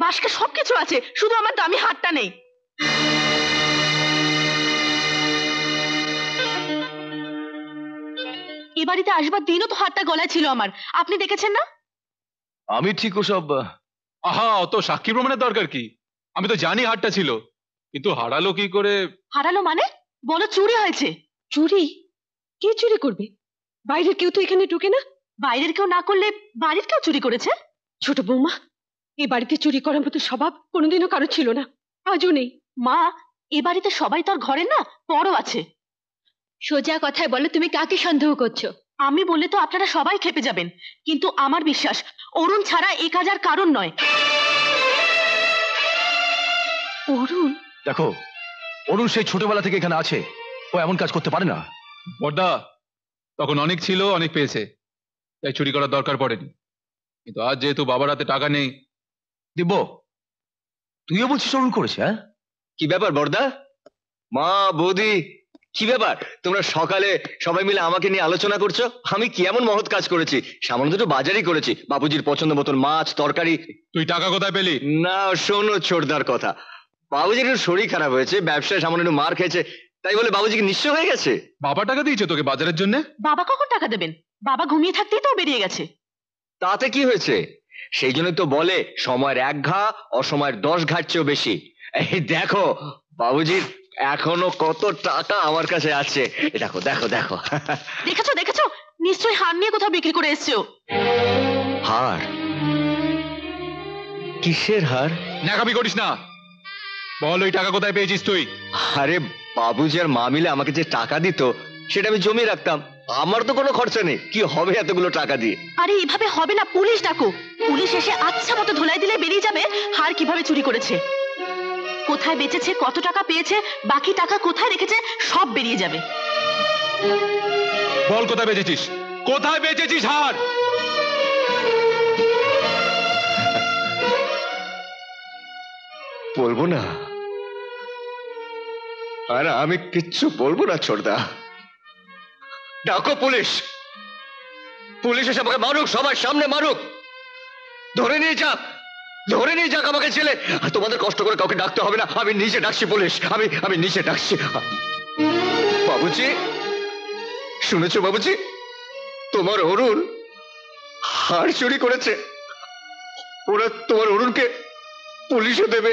বাসকে সবকিছু আছে শুধু আমার দামি হারটা নেই। এ বাড়িতে আসবার দিনও তো হারটা গলায় ছিল আমার। আপনি দেখেছেন না? আমি ঠিক ওসব আহা অত সাক্ষী প্রমাণের দরকার কি? আমি তো জানি হারটা ছিল কিন্তু হারালো কি করে? হারালো মানে? বলো চুরি হয়েছে। চুরি? কে চুরি করবে? বাইরের কেউ তো এখানে ঢুকে না। বাইরের কেউ না করলে বাড়ির কেউ চুরি করেছে? ছোট বৌমা এ বাড়িতে চুরি করার মতো স্বভাব কোনোদিনও কারও ছিল না। আজও নেই। মা এ বাড়িতে সবাই তো আর ঘরের না বড় আছে। সোজা কথায় বলো তুমি কাকে সন্দেহ করছ? আমি বললে তো আপনারা সবাই খেপে যাবেন। কিন্তু আমার বিশ্বাস অরুণ ছাড়া এ কাজ আর কারণ নয়। অরুণ? দেখো অরুণ সেই ছোটবেলা থেকে এখানে আছে। ও এমন কাজ করতে পারে না। বড়দা তখন অনেক ছিল অনেক পেয়েছে। তাই চুরি করার দরকার পড়েনি। কিন্তু আজ যেহেতু বাবার হাতে টাকা নেই দিব্য তুইও বলছিস অরুণ করেছে হ্যাঁ? কি ব্যাপার বর্দা মা বৌদি কি ব্যাপার? তোমরা সকালে সবাই মিলে আমাকে নিয়ে আলোচনা করছ? আমি কি এমন মহৎ কাজ করেছি? সামান্য দুটো বাজারই করেছি। বাবুজির পছন্দ মতন মাছ তরকারি। তুই টাকা কোথায় পেলি? না শোনো ছোটদার কথা। বাবুজির একটু শরীর খারাপ হয়েছে ব্যবসায় সামান্য একটু মার খেয়েছে তাই বলে বাবুজি কি নিশ্চয় হয়ে গেছে? বাবা টাকা দিয়েছে তোকে বাজারের জন্য? বাবা কখন টাকা দেবেন? বাবা ঘুমিয়ে থাকতেই তো বেরিয়ে গেছে। তাতে কি হয়েছে? সেই জন্য তো বলে সময়ের এক ঘা অসময়ের দশ ঘাট চেয়েও বেশি। এই দেখো বাবুজির এখনও কত টাকা আমার কাছে আছে। দেখো দেখো দেখো। দেখেছ দেখেছ? নিশ্চয়ই হার নিয়ে কোথাও বিক্রি করে এসছো। হার? কিসের হার? ন্যাকামি করিস না। বল ওই টাকা কোথায় পেয়েছিস তুই? আরে বাবুজি আর মা মিলে আমাকে যে টাকা দিত সেটা আমি জমিয়ে রাখতাম। আমার তো কোনো খরচা নেই। কি হবে এতগুলো টাকা দিয়ে? আরে এভাবে হবে না পুলিশ ডাকো। পুলিশ এসে আচ্ছা মতো ধুলাই দিলে বেরিয়ে যাবে হার কীভাবে চুরি করেছে? কোথায় বেচেছে কত টাকা পেয়েছে বাকি টাকা কোথায় রেখেছে সব বেরিয়ে যাবে। বল কোথায় বেচেছিস? কোথায় বেচেছিস হার? বলব না। আর আমি কিচ্ছু বলব না ছোটদা। ডাকো পুলিশ। পুলিশ এসে আমাকে মারুক সবার সামনে মারুক। ধরে নিয়ে যাক, ধরে নিয়ে যাক আমাকে ছেলে তোমাদের কষ্ট করে কাউকে ডাকতে হবে না। আমি নিজে ডাকছি পুলিশ, আমি আমি নিজে ডাকছি। বাবুজি, শুনেছো বাবুজি? তোমার অরুণ হার চুরি করেছে। ওরা তোমার অরুণকে পুলিশে দেবে।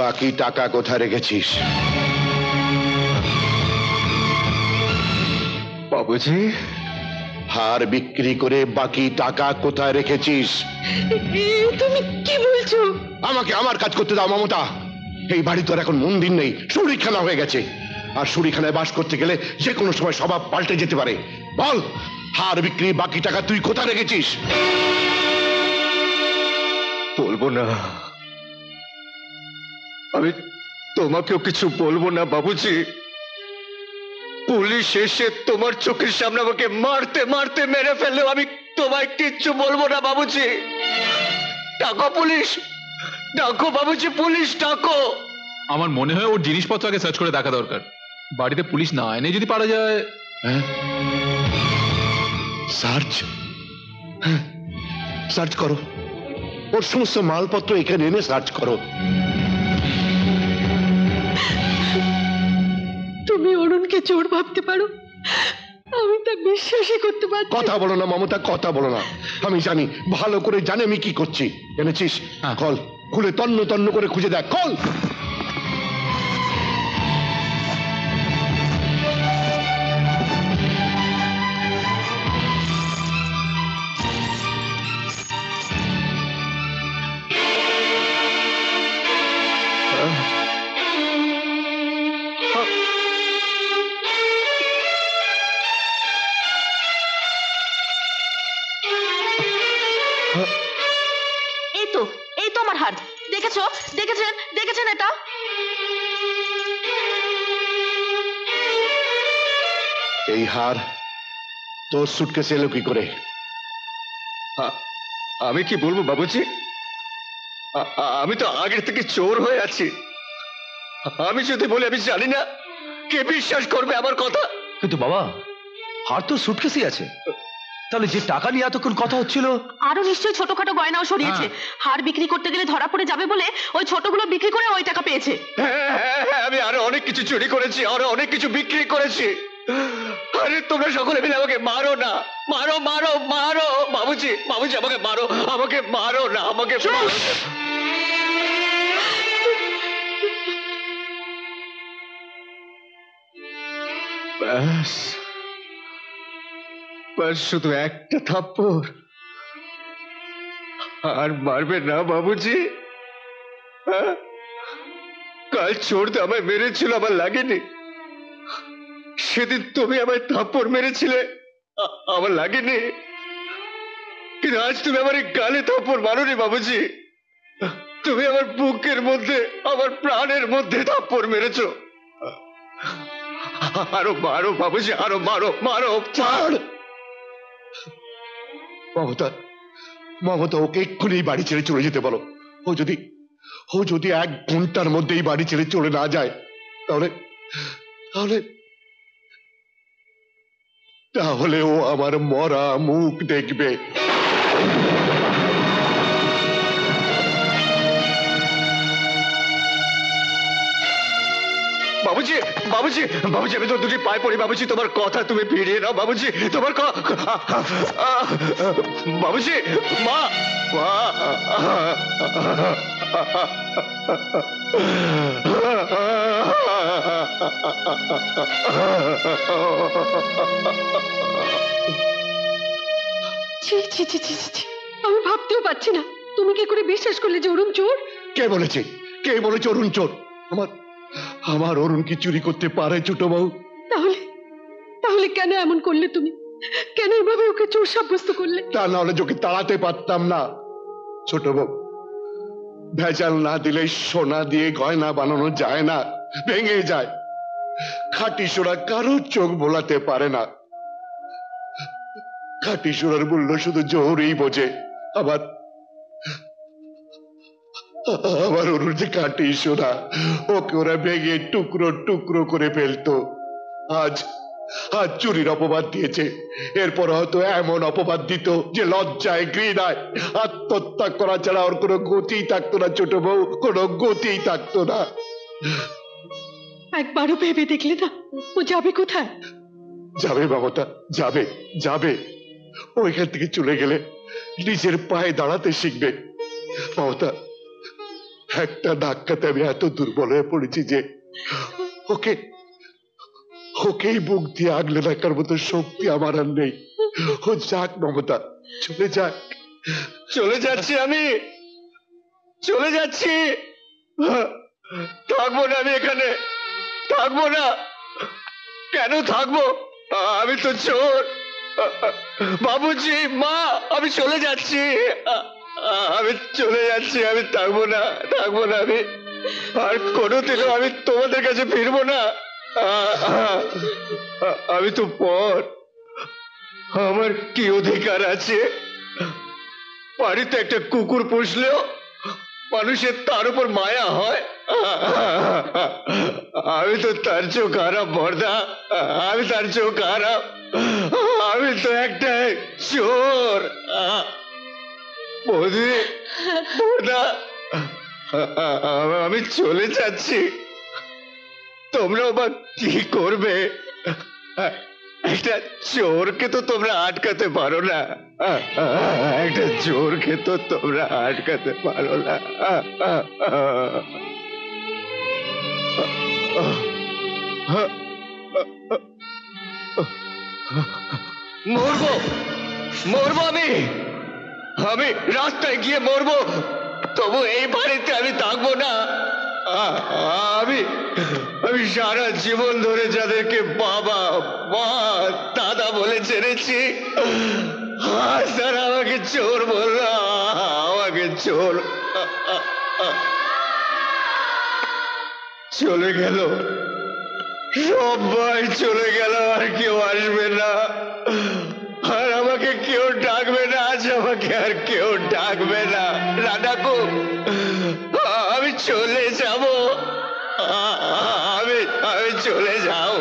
বাকি টাকা কোথায় রেখেছিস? বাবুজি। হার বিক্রি করে বাকি টাকা কোথায় রেখেছিস? তুমি কি বলছো? আমাকে আমার কাজ করতে দাও মমতা। এই বাড়ি তোর এখন মন্দির নেই শরীরখানা হয়ে গেছে। আর সুরিখানায় বাস করতে গেলে যে কোনো সময় স্বভাব পাল্টে যেতে পারে। বল হার বিক্রি বাকি টাকা তুই কোথায় রেখেছিস? বলব না। আমি তোমাকেও কিছু বলব না বাবুজি। পুলিশ এসে তোমার চোখের সামনে আমাকে মারতে মারতে মেরে ফেললেও আমি তোমায় কিচ্ছু বলব না বাবুজি। ডাকো পুলিশ। ডাকো বাবুজি পুলিশ ডাকো। আমার মনে হয় ওর জিনিসপত্র আগে সার্চ করে দেখা দরকার। বাড়িতে পুলিশ না এনে যদি পারা যায় হ্যাঁ? সার্চ হ্যাঁ? সার্চ করো। ওর সমস্ত মালপত্র এখানে এনে সার্চ করো। তুমি অরুণকে চোর ভাবতে পারো? আমি তা বিশ্বাসই করতে পারছি না। কথা বলো না মমতা কথা বলো না। আমি জানি ভালো করে জানি আমি কি করছি। জেনেছিস হ্যাঁ। কল। খুলে তন্ন তন্ন করে খুঁজে দেখ কল! তো? এই তো আমার হার দেখেছ? দেখেছেন? দেখেছেন এটা? এই হার তোর সুটকেসে এলো কি করে? আমি কি বলব বাবুজি? আমি তো আগের থেকে চোর হয়ে আছি। আমি যদি বলি আমি জানি না কে বিশ্বাস করবে আমার কথা। কিন্তু বাবা হার তো সুটকেসই আছে। তাহলে যে টাকা নিয়ে এতক্ষণ কথা হচ্ছিল? আরও নিশ্চয়ই ছোটখাটো গয়নাও সরিয়েছে। হার বিক্রি করতে গেলে ধরা পড়ে যাবে বলে ওই ছোটগুলো বিক্রি করে ওই টাকা পেয়েছে। হ্যাঁ, হ্যাঁ, হ্যাঁ, আমি আরও অনেক কিছু চুরি করেছি আরও অনেক কিছু বিক্রি করেছি। আরে তোমরা সকলে মিলে আমাকে মারো না। মারো মারো মারো। বাবুজি বাবুজি আমাকে মারো। আমাকে মারো না আমাকে ব্যাস। ব্যাস শুধু একটা থাপ্পড় আর মারবে না বাবুজি হ্যাঁ কাল চোরতে আমায় মেরেছিল আমার লাগেনি সেদিন তুমি আমায় থাপ্পড় মেরেছিলে আ- আমার লাগেনি কিন্তু আজ তুমি আমার এই গালে থাপ্পড় মারোনি বাবুজি তুমি আমার বুকের মধ্যে আমার প্রাণের মধ্যে থাপ্পড় মেরেছো আরও মারো বাবুজি আরও মারো মারো ছাড় মমতা মমতা, ওকে এক্ষুনি এই বাড়ি ছেড়ে চলে যেতে বলো। ও যদি ও যদি এক ঘণ্টার মধ্যেই বাড়ি ছেড়ে চলে না যায়, তাহলে তাহলে তাহলে ও আমার মরা মুখ দেখবে। বাবুজি বাবুজি বাবুজি আমি তো দুটি পায়ে পড়ি বাবুজি তোমার কথা তুমি ফিরিয়ে নাও বাবুজি তোমার ক বাবুজি মা মা ছি ছি ছি ছি ছি, ছি। আমি ভাবতেও পারছি না। তুমি কি করে বিশ্বাস করলে যে অরুণ চোর? কে বলেছে? কে বলেছে অরুণ চোর? আমার আমার অরুণ কি চুরি করতে পারে ছোট বউ? তাহলে তাহলে কেন এমন করলে তুমি? কেন এভাবে ওকে চোর সাব্যস্ত করলে? তা নাহলে তোকে তাড়াতে পারতাম না। ছোট বউ ভেজাল না দিলে সোনা দিয়ে গয়না বানানো যায় না ভেঙে যায়। খাটি সোনা কারও চোখ বোলাতে পারে না। খাটি সোনার মূল্য শুধু জোরেই বোঝে আবার আবার ওর যে খাটি সোনা ওকে ওরা ভেঙে টুকরো টুকরো করে ফেলতো। আজ আজ চুরির অপবাদ দিয়েছে। এরপর হয়তো এমন অপবাদ দিত যে লজ্জায় ঘৃণায় আত্মহত্যা করা ছাড়া ওর কোনো গতিই থাকতো না ছোট বউ কোনো গতিই থাকতো না। একবারও ভেবে দেখলে না ও যাবে কোথায়? যাবে মমতা যাবে যাবে। ও এখান থেকে চলে গেলে নিজের পায়ে দাঁড়াতে শিখবে। মমতা একটা ধাক্কাতে আমি এত দুর্বল হয়ে পড়েছি যে ওকে, ওকেই বুক দিয়ে আগলে রাখার মতো শক্তি আমার আর নেই। ও যাক, মমতা, চলে যাক। চলে যাচ্ছি আমি। চলে যাচ্ছি। থাকব না আমি এখানে। থাকব না। কেন থাকব? আমি তো চোর। বাবুজি, মা, আমি চলে যাচ্ছি। আমি চলে যাচ্ছি, আমি থাকব না থাকব না আমি। আর কোনোদিনও আমি তোমাদের কাছে ফিরবো না। আমি তো পর। আমার কি অধিকার আছে? বাড়িতে একটা কুকুর পুষলেও মানুষের তার উপর মায়া হয়। আমি তো তার চেয়েও খারাপ, বর্দা। আমি তার চেয়েও খারাপ। আমি তো একটা চোর। বৌদি আমি চলে যাচ্ছি। তোমরা বা কি করবে? একটা চোরকে তো তোমরা আটকাতে পারো না। একটা চোরকে তো তোমরা আটকাতে পারো না। মরবো মরবো আমি। আমি রাস্তায় গিয়ে মরবো, তবু এই বাড়িতে আমি থাকব না। আমি আমি সারা জীবন ধরে যাদেরকে বাবা, মা, দাদা বলে ছেড়েছি আমাকে চোর বলল, আমাকে চোর। চলে গেল। সবাই চলে গেল, আর কেউ আসবে না। আমি আমি চলে যাব